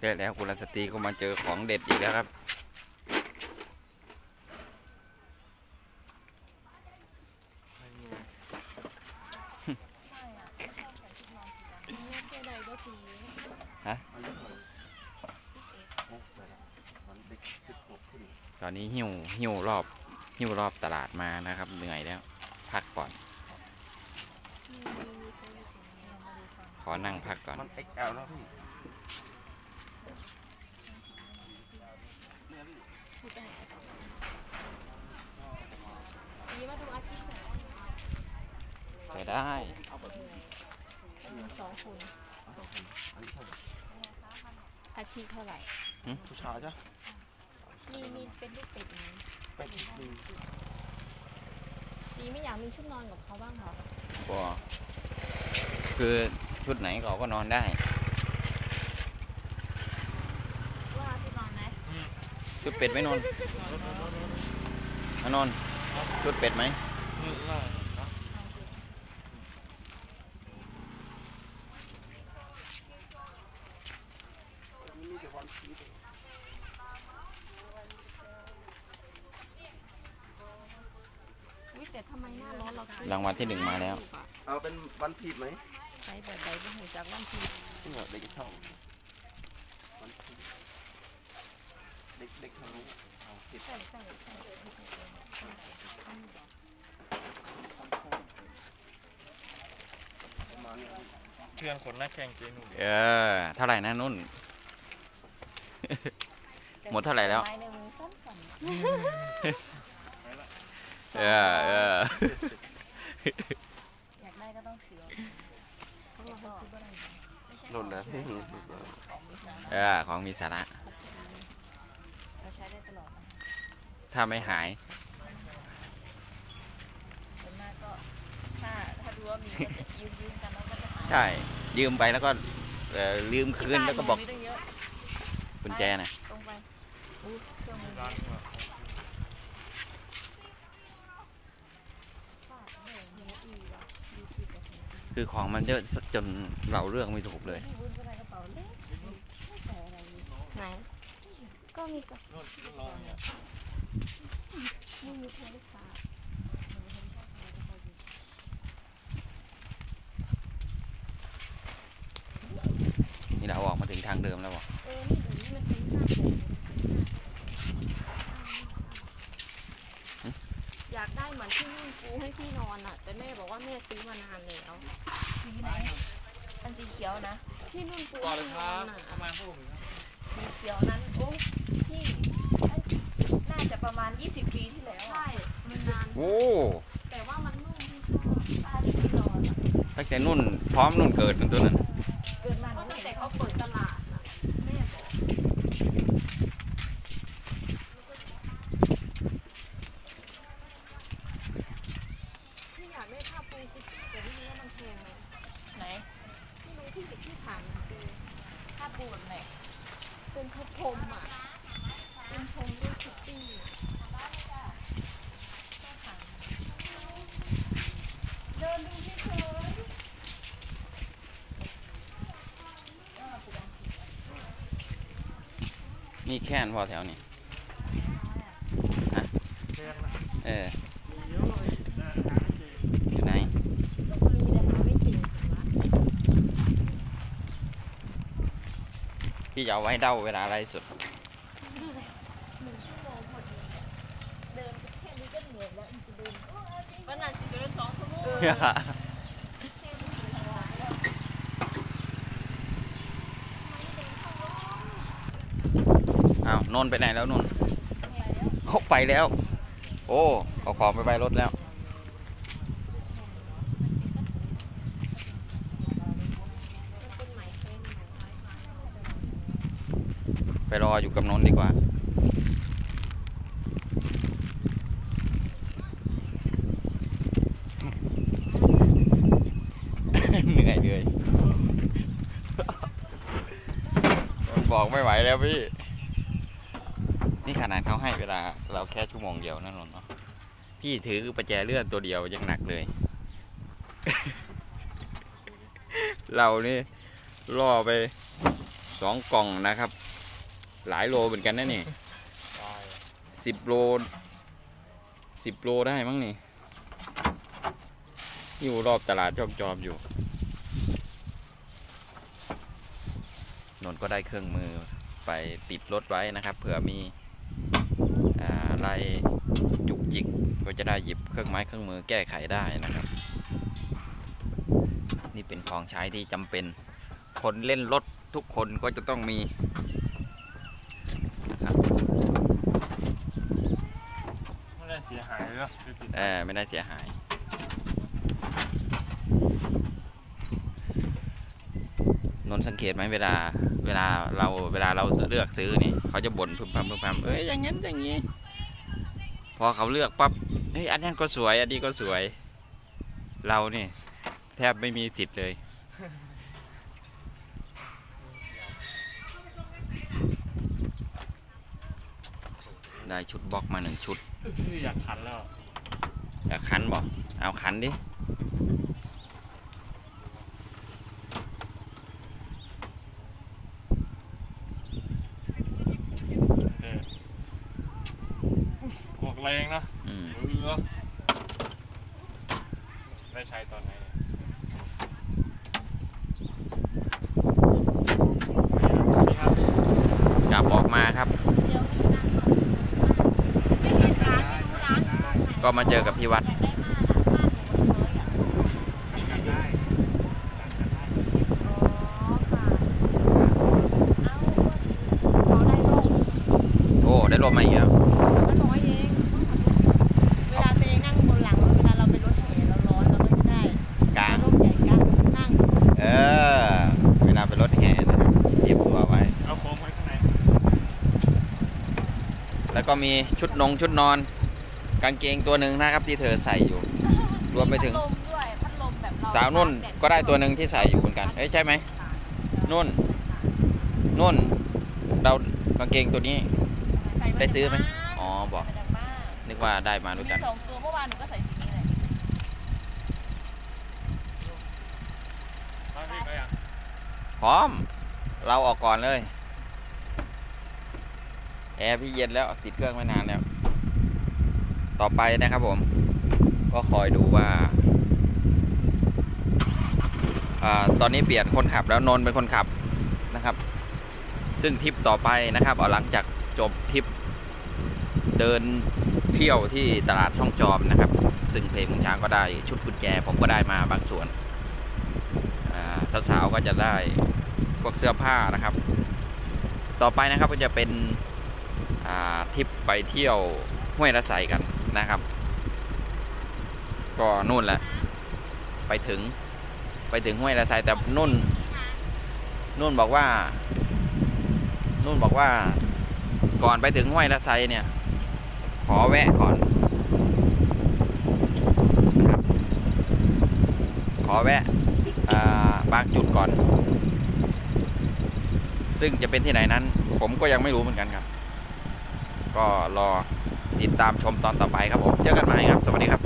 เจอแล้วกุลสตรีก็มาเจอของเด็ดอีกแล้วครับตอนนี้หิวหิวรอบหิวรอบตลาดมานะครับ เหนื่อยแล้ว พักก่อน ขอนั่งพักก่อน มัน XL แล้วพี่ปีมาดูอาชีพไหนใส่ได้สองคนอาชีพเท่าไหร่ผู้ชายจ้ะมีมีเป็นลูกเป็ดไหมเป็ดมีปีไม่อยากมีชุดนอนกับเขาบ้างเหรอก็คือชุดไหนเขาก็นอนได้ ว่าชุดนอนไหม ชุดเป็ดไหมนนท์อะนนท์ชุดเป็ดไหมวิแต่ทำไมหน้าร้อนเราซื้อรางวัลที่หนึ่งมาแล้ว เอาเป็นวันพีชไหมใช้แบบใดก็เหนจากวันที่นี่เหรอเด็กช่องวันพีช เด็กเด็กทางนี้เอาผิดใส่ใส่ใส่ประมาณนี้เพื่อนคนนักแข่งเจนูเออ เท่าไหร่นะนุ่น หมดเท่าไหร่แล้ว ไม้ในมือสั้นสั่นเออเอออยากได้ก็ต้องเสียเพราะว่าเขาซื้ออะไรไม่ใช่หล่นนะพี่ของมีสาระเออ ของมีสาระ เราใช้ได้ตลอดนะ ถ้าไม่หาย ส่วนมากก็ถ้าถ้ารู้ว่ามีก็จะยืมยืมกันแล้วก็จะหาใช่ ยืมไปแล้วก็เอ่อลืมคืนแล้วก็บอกที่บ้านหนูมีตั้งเยอะกุญแจนะตรงไปอู้เครื่องมือร้านแบบฟาดเหนื่อยเนื้ออีว่ะดูทีกับเนื้อคือของมันเยอะจนเราเลือกไม่ถูกเลย พี่วุ้นก็ในกระเป๋าเล็กไม่ใส่อะไรเลยไหน ก็มีกระ นู่นนู่นลองเนี่ยไม่มีโทรศัพท์นี่เราออกมาถึงทางเดิมแล้วบอกเออนี่เดี๋ยวนี้มันเป็นหน้าผมอยากได้เหมือนที่นุ่นปูให้พี่นอนอะ แต่แม่บอกว่าแม่ซื้อมานานแล้วสีไหนอันสีเขียวนะที่นุ่นปูก่อนให้เลยคนอรับนอะประมาณพวกผมครับสีเขียวนั้นโอ้พี่น่าจะ ประมาณ 20 ปีที่แล้วใช่อะมันนานโอ้แต่ว่ามันนุ่มที่ชอบป้าที่พี่นอนอะตั้งแต่นุ่นพร้อมนุ่นเกิดเป็นตัวนั้นเกิดมาหเพนูราะตั้งเห็แต่นเขาเปิดตลาดน่ะแม่บอกพี่อยากได้ผ้าปูคุชชี่แต่ไม่รู้ว่ามันแพงไหมไหนไม่รู้ที่ที่ถามคือผ้าปูแบบไหนเป็นพระพรหมอะเป็ นพรหมด้วยคุชชี่อะเดินดูที่เธอนี่แค่นพอแถวนี้แดงนะเออเยอะเลยนะหาไม่เจออยู่ไหนลพบุรีแต่หาไม่เจอเห็นพี่จะเอาไว้เด้าเวลาอะไรสุด หนึ่งชั่วโมงพอดีเดินแค่นี้ก็เหนื่อยแล้วจะเดินโอ้เอาจริง วันนั้นสิเดินสองชั่วโมงอ้าวนนไปไหนแล้วนนเขาไปแล้ว โอ้เอาของไปไว้รถแล้วไปรออยู่กับนนดีกว่า เหนื่อยเลย บอกไม่ไหวแล้วพี่ นี่ขนาดเขาให้เวลาเราแค่ชั่วโมงเดียวนั่นหรอเนาะพี่ถือประแจเลื่อนตัวเดียวยังหนักเลย เรานี่ล่อไปสองกล่องนะครับ หลายโลเหมือนกันนะนี่ตายสิบโลสิบโลได้มั้งนี่อยู่รอบตลาดจอมจอมอยู่ นนท์ก็ได้เครื่องมือไปติดรถไว้นะครับเผื่อมีอ่าอะไรจุกจิกก็จะได้หยิบเครื่องไม้เครื่องมือแก้ไขได้นะครับ นี่เป็นของใช้ที่จำเป็น คนเล่นรถทุกคนก็จะต้องมีนะครับไม่ได้เสียหายเลยเนาะคือติดเออไม่ได้เสียหายนนท์สังเกตไหมเวลา เวลาเราเวลาเราเลือกซื้อนี่เขาจะบ่นพึมพำพึมพำเอ้ยอย่างนั้นอย่างนี้ พอเขาเลือกปั๊บเฮ้ยอันนั้นก็สวย อันนี้ก็สวย เรานี่แทบไม่มีสิทธิ์เลยได้ชุดบล็อกมาหนึ่งชุด อยากขันแล้ว อยากขันบอกเอาขันดิ เออพวก แรงเนาะอืมเออได้ใช้ตอนไหนเนี่ยนี่ครับกลับออกมาครับเดี๋ยวมีนั่งก่อนไม่เห็นร้านไม่รู้ร้านอยู่ตรงไหนก็มาเจอกับพี่วัดอยากได้มากอะบ้านหนูมันน้อยอะอ๋อค่ะเอาก็ดีเขาได้ร่มโอ้ ได้ลมมาอีกแล้ว มันน้อยเองเวลาตัวเองนั่งบนหลังเวลาเราไปรถแห่เราร้อนเราก็จะได้ กลาง ร่มใหญ่กลางนั่ง เออ เวลาไปรถแห่นะครับเตรียมตัวไว้ เอาโค้งไว้ข้างใน แล้วก็มีชุดนงชุดนอน กางเกงตัวหนึ่งนะครับที่เธอใส่อยู่ รวมไปถึง พัดลมด้วยพัดลมแบบเราสาวนุ่นก็ได้ตัวหนึ่งที่ใส่อยู่เหมือนกันเอ้ยใช่ไหมนุ่น นุ่น เรากางเกงตัวนี้ ใส่าได้ซื้อไหมจากานอ๋อบอก ใส่มาจากบ้านนึกว่าได้มาด้วยกันมีสองตัวเมื่อวานหนูก็ใส่สีนี้เลยมาพี่ก็อยากพร้อม เราออกก่อนเลย แอร์พี่เย็นแล้วติดเครื่องไม่นานแล้ว ต่อไปนะครับผม ก็คอยดูว่าอตอนนี้เปลี่ยนคนขับแล้วนนท์เป็นคนขับนะครับ ซึ่งทริปต่อไปนะครับหลังจากจบทริปเดินเที่ยวที่ตลาดช่องจอมนะครับ ซึ่งเพลงของช้างก็ได้ชุดกุญแจผมก็ได้มาบางส่วนสาวๆก็จะได้พวกเสื้อผ้านะครับ ต่อไปนะครับก็จะเป็น ทริปไปเที่ยวห้วยระไสกันนะครับ ก็นู่นแหละ ไปถึงไปถึงห้วยระไสแต่นุ่นนุ่นบอกว่า นุ่นบอกว่าก่อนไปถึงห้วยระไซเนี่ย ขอแวะก่อนครับ ขอแวะบางจุดก่อน ซึ่งจะเป็นที่ไหนนั้น ผมก็ยังไม่รู้เหมือนกันครับ ก็รอติดตามชมตอนต่อไปครับผม เจอกันใหม่ครับ สวัสดีครับ